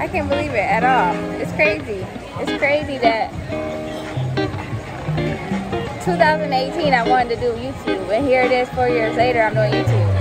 I can't believe it at all. It's crazy. It's crazy that 2018 I wanted to do YouTube and here it is four years later I'm doing YouTube.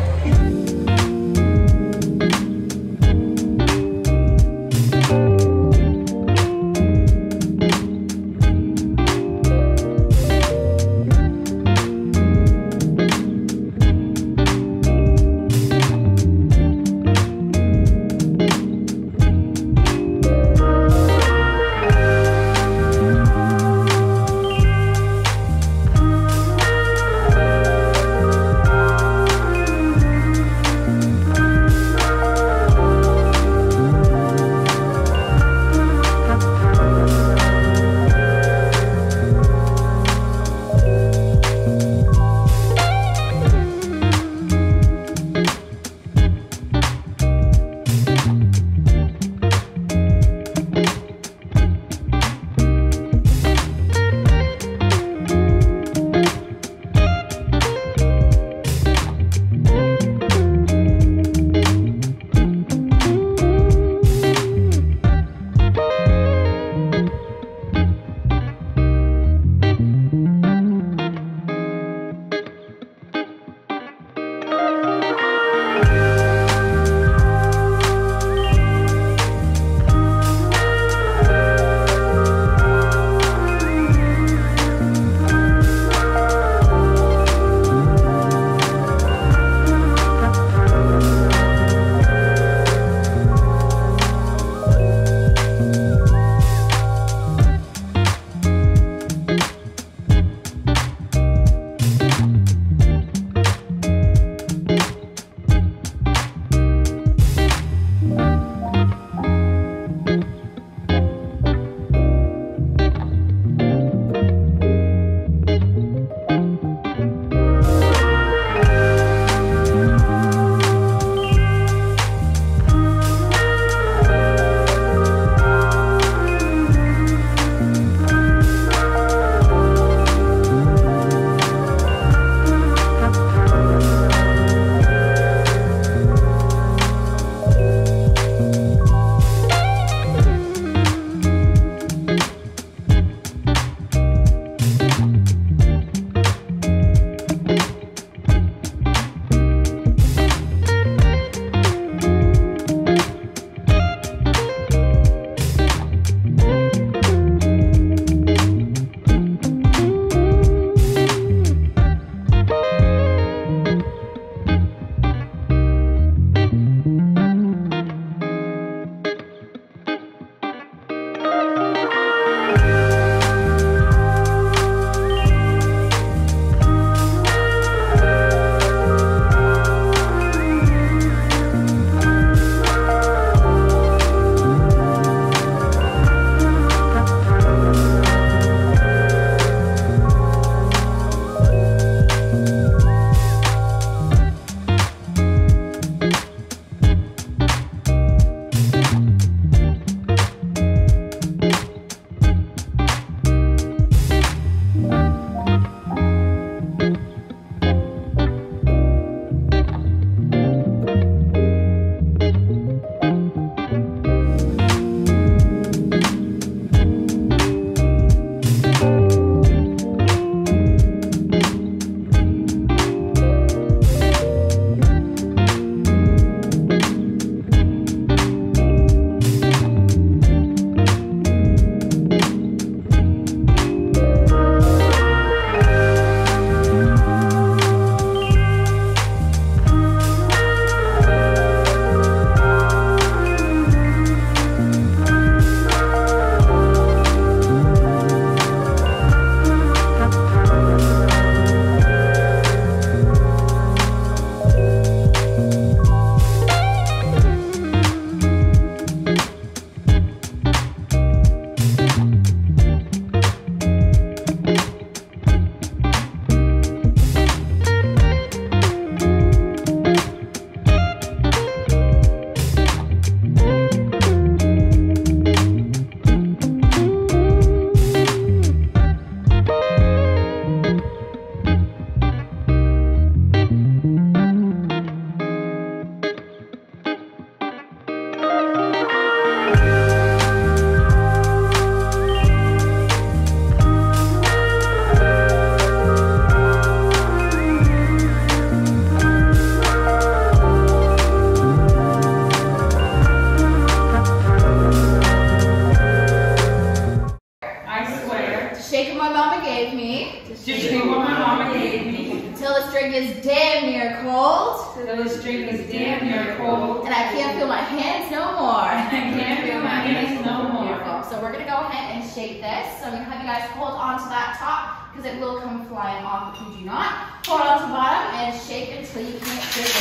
Just do what my mama gave me. Till the string is damn near cold. Till the string is damn near cold. And I can't feel my hands no more. I can't feel my hands no more. Beautiful. So we're gonna go ahead and shape this. So I'm gonna have you guys hold on to that top because it will come flying off if you do not. Hold on to the bottom and shake until you can't shake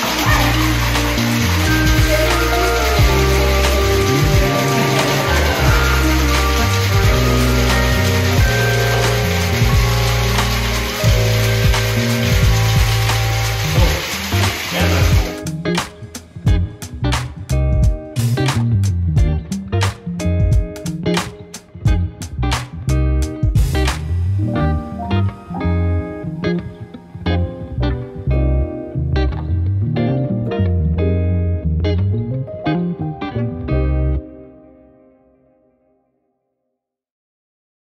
anymore.